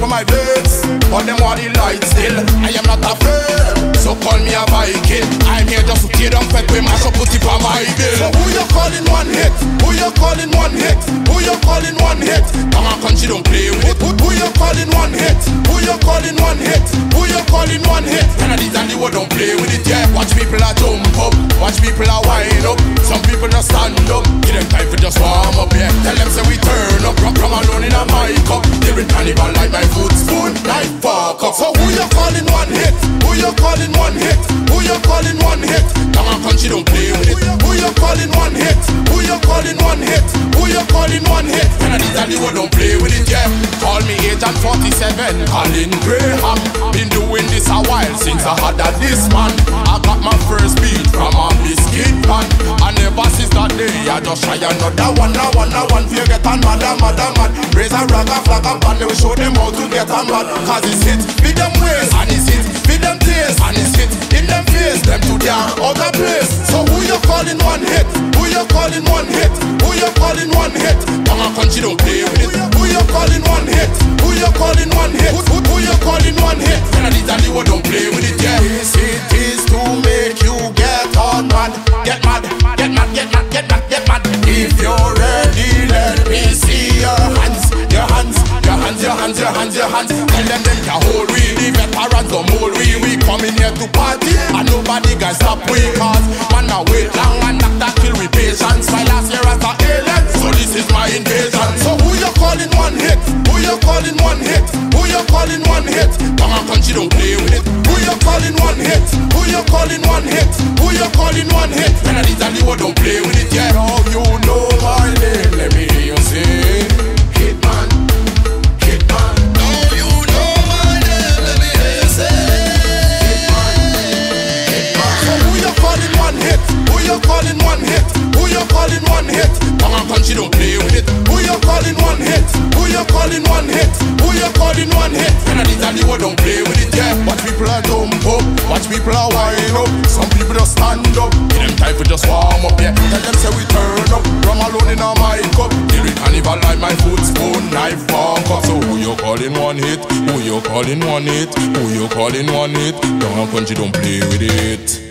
Some my vex, but them want the light still. I am not afraid, so call me a Viking. I'm here just to tear down fed with mash up put it on my bill. So who you calling one hit? Who you calling one hit? Who you calling one hit? Come on, country don't play with it. Who, who you calling one hit? Who you calling one hit? Who you calling hit? Who you calling one hit? Come on, country don't play with it. Who you calling one hit? Who you calling one hit? Who you calling one hit? And are the word don't play with it, yeah. Call me agent 47, Colin Graham. Been doing this a while since I had a this man. I got my first beat from a biscuit pan. And ever since that day, I just try another one, a one, a one. Fear get on mad, mad, mad. Raise a rag, a flag, a band, we show them how to get on mad. Cause it's hit, feed them ways, calling one hit? Who you calling one hit? Who you calling one hit? On, country don't play with it. Who you hands, your hands. Tell them them can hold we, the veterans don't hold we. We coming here to party, and nobody can stop we. Cause man, I wait long and knock that kill with patience. My last year as a alien, so this is my invasion. So who you calling one hit? Who you calling one hit? Who you calling one hit? Come on, country don't play with it. Who you calling one hit? Who you calling one hit? Who you calling one hit? These are the word don't hit? Who you calling one hit? And are the word don't play with it, yeah. Watch people are jump up, watch people are wind up. Some people just stand up, give them time for just warm up, yeah. Tell them say we turn up, from alone in a mic up. Here we carnival like my foot spoon, knife fork up. So who you calling one hit? Who you calling one hit? Who you calling one hit? Don't country don't play with it.